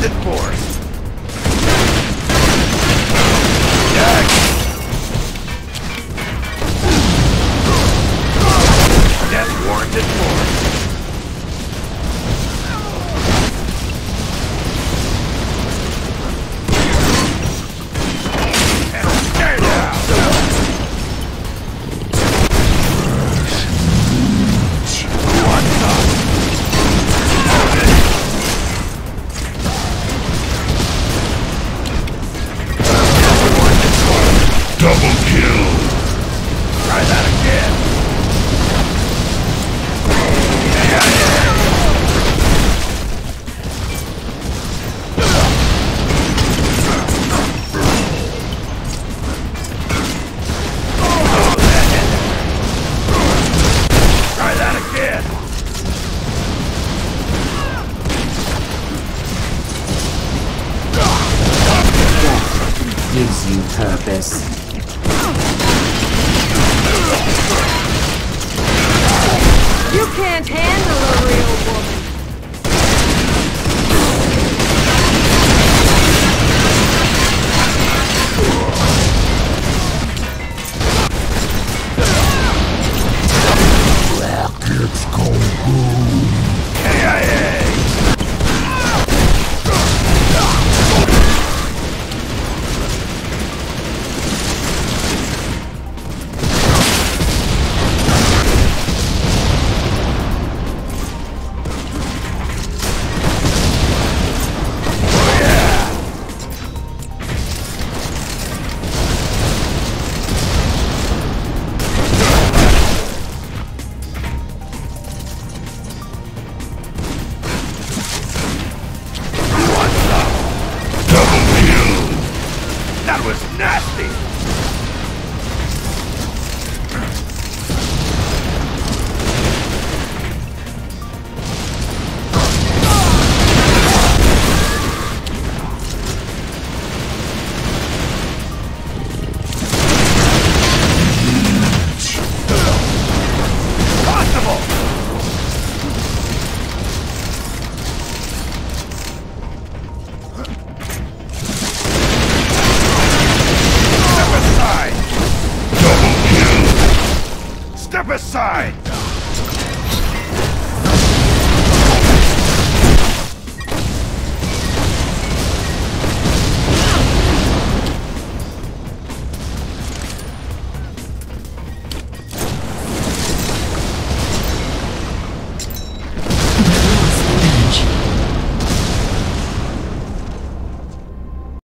Captain gives you purpose. You can't handle a real was nasty! Step